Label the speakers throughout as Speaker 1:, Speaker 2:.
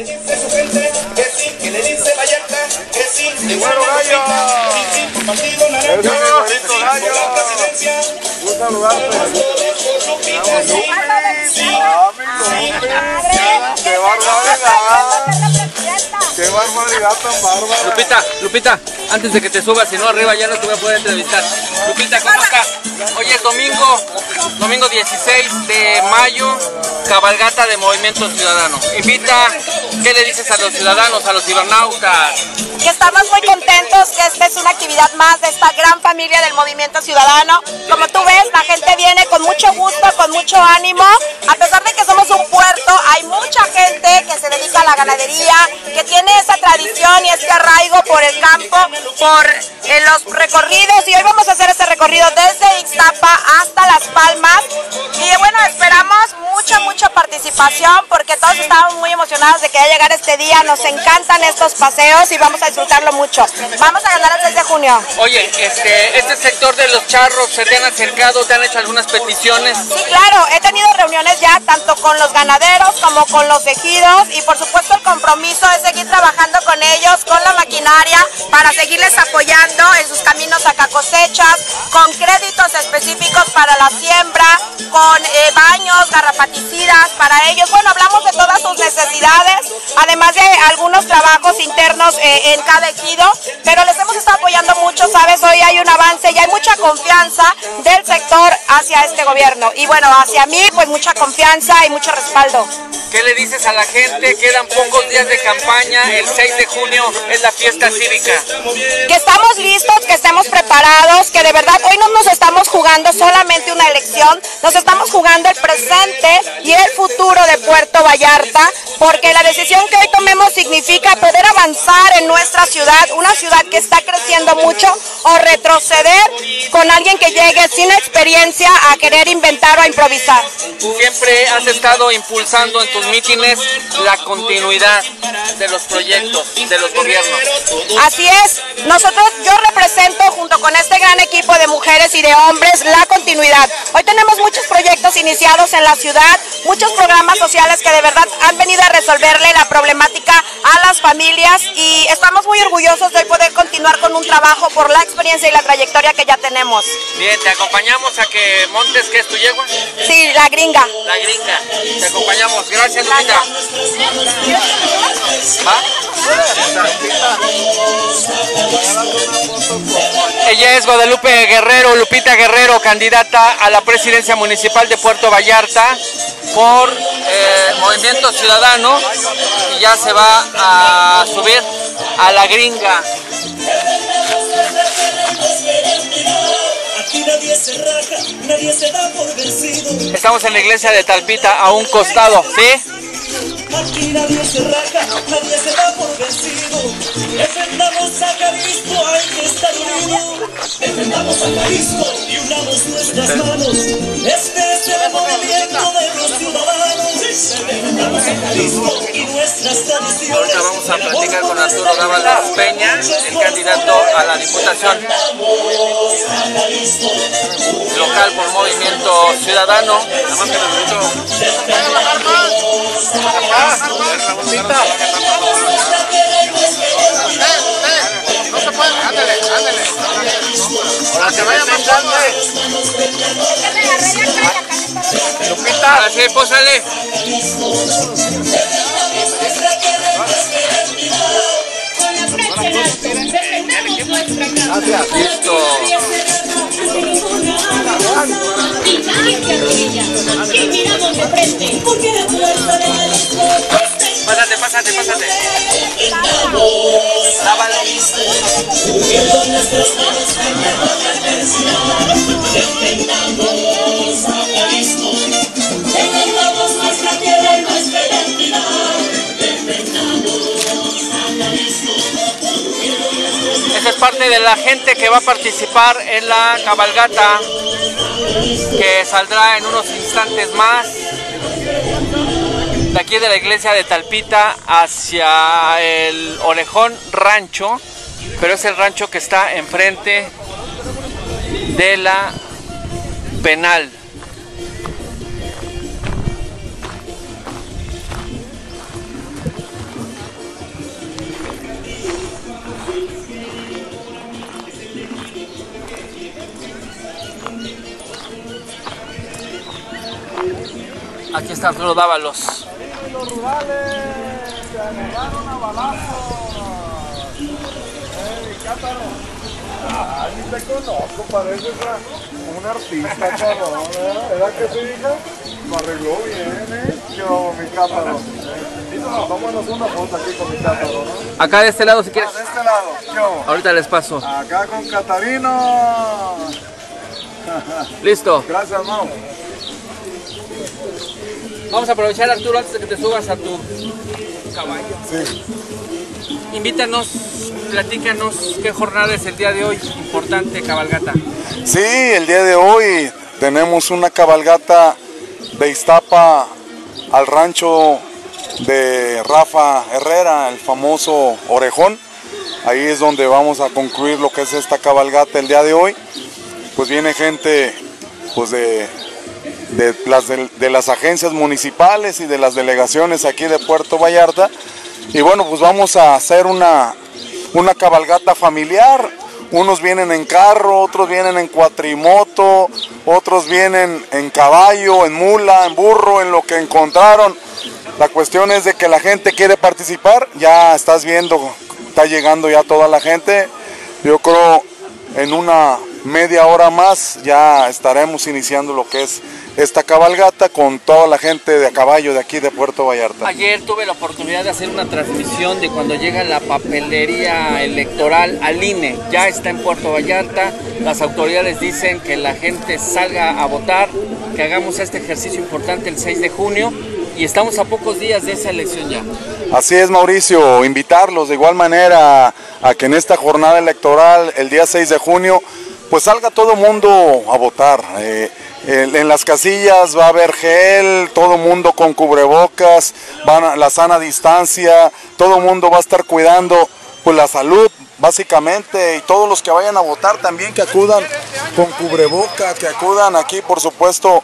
Speaker 1: le dice su gente que sí, que le dice Vallarta que sí, de
Speaker 2: Bueno, gallo.
Speaker 1: sí, sí, por partido naranja,
Speaker 2: Eso, mi
Speaker 1: sí,
Speaker 2: bonito
Speaker 1: por
Speaker 2: gallo.
Speaker 1: la presidencia,
Speaker 2: Un saludarte.
Speaker 1: por Lupita, sí, sí.
Speaker 2: Mi Lupe. Qué barbaridad. Qué barbaridad tan bárbara.
Speaker 3: Lupita, Lupita, antes de que te subas, si no arriba ya no te voy a poder entrevistar. Lupita, ¿cómo está? Hoy es domingo, domingo 16 de mayo, cabalgata de Movimiento Ciudadano. Invita, ¿qué le dices a los ciudadanos, a los cibernautas?
Speaker 4: que estamos muy contentos que esta es una actividad más de esta gran familia del Movimiento Ciudadano. Como tú ves, la gente viene con mucho gusto, con mucho ánimo. A pesar de que somos un puerto, hay mucha gente que se dedica a la ganadería, que tiene esa tradición y este arraigo por el campo, por eh, los recorridos. Y hoy vamos a hacer este recorrido desde Ixtapa hasta Las Palmas. Y bueno, esperamos mucha, mucha participación porque todos estamos muy emocionados de que ya llegar este día. Nos encantan estos paseos y vamos a disfrutarlo mucho. Vamos a ganar el 6 de junio.
Speaker 3: Oye, este, este sector de los charros, ¿se te han acercado, te han hecho algunas peticiones?
Speaker 4: Sí, claro, he tenido reuniones ya tanto con los ganaderos como con los ejidos y por supuesto el compromiso es seguir trabajando con ellos, con la maquinaria, para seguirles apoyando en sus caminos a cosechas, con créditos específicos para la siembra, con eh, baños, para ellos. Bueno, hablamos de todas sus necesidades, además de algunos trabajos internos eh, en cada ejido, pero les hemos estado apoyando mucho, ¿sabes? Hoy hay un avance y hay mucha confianza del sector hacia este gobierno. Y bueno, hacia mí, pues mucha confianza y mucho respaldo.
Speaker 3: ¿Qué le dices a la gente? Quedan pocos días de campaña, el 6 de junio es la fiesta cívica.
Speaker 4: Que estamos listos, que estemos preparados, que de verdad hoy no nos estamos jugando solamente una elección, nos estamos jugando el presente y el futuro de Puerto Vallarta, porque la decisión que hoy tomemos significa poder avanzar en nuestra ciudad, una ciudad que está creciendo mucho, o retroceder con alguien que llegue sin experiencia a querer inventar o a improvisar.
Speaker 3: Siempre has estado impulsando en tus mítines la continuidad de los proyectos, de los gobiernos.
Speaker 4: Así es, nosotros, yo represento junto con este gran equipo de mujeres y de hombres la continuidad. Hoy tenemos muchos proyectos iniciados en la ciudad, muchos programas sociales que de verdad han venido a resolverle la problemática a las familias y estamos muy orgullosos de poder continuar con un trabajo por la experiencia y la trayectoria que ya tenemos.
Speaker 3: Bien, te acompañamos a que montes, ¿qué es tu yegua?
Speaker 4: Sí, la gringa.
Speaker 3: La gringa. Te acompañamos. Gracias, Lupita. Ella es Guadalupe Guerrero, Lupita Guerrero, candidata a la presidencia municipal de Puerto Vallarta por eh, Movimiento Ciudadano y ya se va a subir a la gringa. Estamos en la iglesia de Talpita a un costado, ¿sí?
Speaker 5: Aquí nadie se raja, nadie se da por vencido. Defendamos a Jalisco, hay que estar unidos. Defendamos a Jalisco y unamos nuestras manos. Este es el movimiento de los ciudadanos. Defendamos a Jalisco y nuestras tradiciones.
Speaker 3: Ahorita vamos a platicar con Arturo Dávalos Peña, el candidato a la diputación local por Movimiento Ciudadano. Nada más que necesito- Ahora sí, pósale. Listo.
Speaker 5: Porque
Speaker 3: Pásate, pásate.
Speaker 5: Uniendo nuestras manos. Defendamos a Jalisco. Defendamos nuestra tierra y nuestra identidad. Defendamos a Jalisco.
Speaker 3: Esa es parte de la gente que va a participar en la cabalgata que saldrá en unos instantes más de aquí de la iglesia de Talpita hacia el Orejón Rancho, pero es el rancho que está enfrente de la penal. Aquí está Arturo Dávalos.
Speaker 2: Los rurales se agarraron a balazos. ¡Eh, mi cátaro! Ay, ni te conozco, pareces un artista, cabrón. ¿Verdad que sí, hija? Lo arregló bien, ¿eh? Vamos, mi cátaro. Tómanos una foto aquí con mi cátaro, ¿no?
Speaker 3: Acá de este lado si quieres.
Speaker 2: De este lado, ¿qué vamos?
Speaker 3: Ahorita les paso.
Speaker 2: Acá con Catarino.
Speaker 3: Listo.
Speaker 2: Gracias, Mau.
Speaker 3: Vamos a aprovechar Arturo antes de que te subas a tu caballo.
Speaker 2: Sí.
Speaker 3: Invítanos, platícanos qué jornada es el día de hoy. Importante cabalgata.
Speaker 2: Sí, el día de hoy tenemos una cabalgata de Iztapa al rancho de Rafa Herrera, el famoso Orejón. Ahí es donde vamos a concluir lo que es esta cabalgata el día de hoy. Pues viene gente pues de, de las, de- las agencias municipales y de las delegaciones aquí de Puerto Vallarta. Y bueno, pues vamos a hacer una, una cabalgata familiar. Unos vienen en carro, otros vienen en cuatrimoto, otros vienen en caballo, en mula, en burro, en lo que encontraron. La cuestión es de que la gente quiere participar. Ya estás viendo, está llegando ya toda la gente. Yo creo en una media hora más ya estaremos iniciando lo que es esta cabalgata con toda la gente de a caballo de aquí de Puerto Vallarta.
Speaker 3: Ayer tuve la oportunidad de hacer una transmisión de cuando llega la papelería electoral al INE. Ya está en Puerto Vallarta. Las autoridades dicen que la gente salga a votar, que hagamos este ejercicio importante el 6 de junio y estamos a pocos días de esa elección ya.
Speaker 2: Así es, Mauricio, invitarlos de igual manera a que en esta jornada electoral, el día 6 de junio, pues salga todo mundo a votar. Eh, en las casillas va a haber gel, todo mundo con cubrebocas, van a la sana distancia, todo mundo va a estar cuidando pues la salud básicamente y todos los que vayan a votar también que acudan con cubreboca, que acudan aquí por supuesto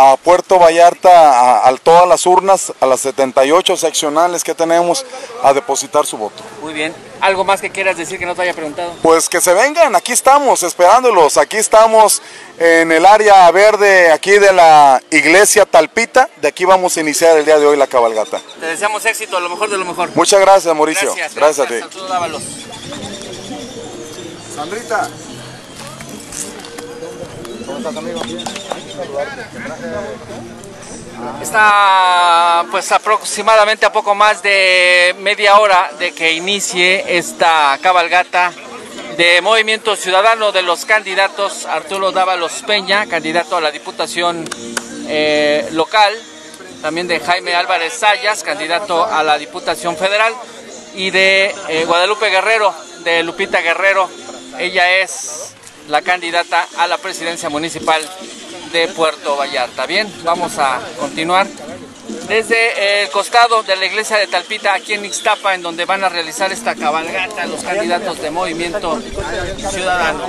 Speaker 2: a Puerto Vallarta, a, a todas las urnas, a las 78 seccionales que tenemos, a depositar su voto.
Speaker 3: Muy bien. ¿Algo más que quieras decir que no te haya preguntado?
Speaker 2: Pues que se vengan, aquí estamos esperándolos, aquí estamos en el área verde, aquí de la iglesia Talpita, de aquí vamos a iniciar el día de hoy la cabalgata.
Speaker 3: Te deseamos éxito, lo mejor de lo mejor.
Speaker 2: Muchas gracias, Mauricio.
Speaker 3: Gracias,
Speaker 2: gracias, a ti.
Speaker 3: Está pues aproximadamente a poco más de media hora de que inicie esta cabalgata de Movimiento Ciudadano de los candidatos Arturo Dávalos Peña, candidato a la Diputación eh, local, también de Jaime Álvarez Sayas, candidato a la Diputación Federal, y de eh, Guadalupe Guerrero, de Lupita Guerrero. Ella es la candidata a la presidencia municipal de Puerto Vallarta. Bien, vamos a continuar desde el costado de la iglesia de Talpita, aquí en Ixtapa, en donde van a realizar esta cabalgata los candidatos de Movimiento Ciudadano.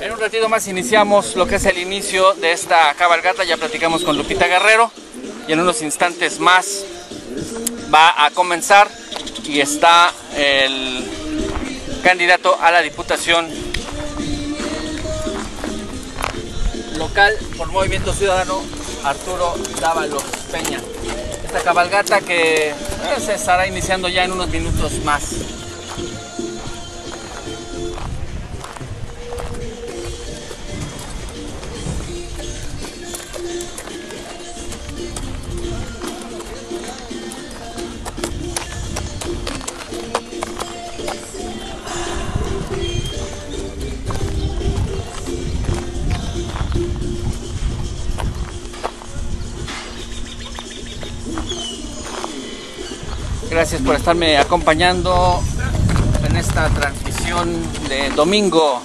Speaker 3: En un ratito más iniciamos lo que es el inicio de esta cabalgata, ya platicamos con Lupita Guerrero y en unos instantes más va a comenzar y está el candidato a la Diputación local por Movimiento Ciudadano, Arturo Dávalos Peña. Esta cabalgata que eh, se estará iniciando ya en unos minutos más. Gracias por estarme acompañando en esta transmisión de domingo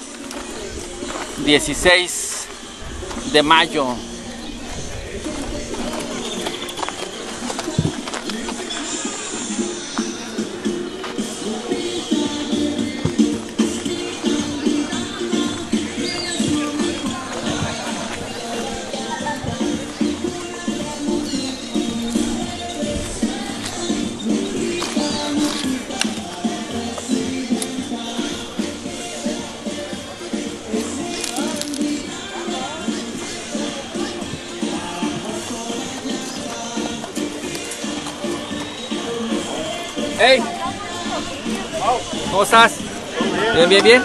Speaker 3: 16 de mayo. Hey. ¿Cómo estás? Bien, bien, bien.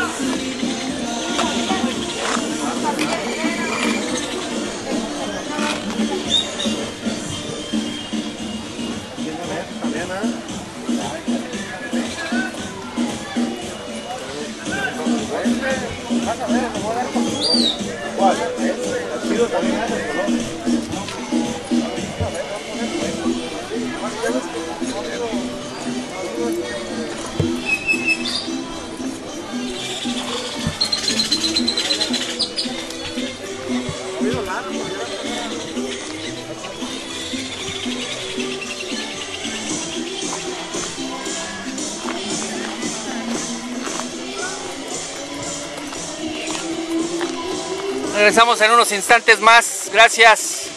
Speaker 3: Regresamos en unos instantes más. Gracias.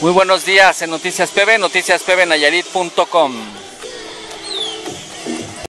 Speaker 3: Muy buenos días en Noticias PB, noticiaspbnayarit.com.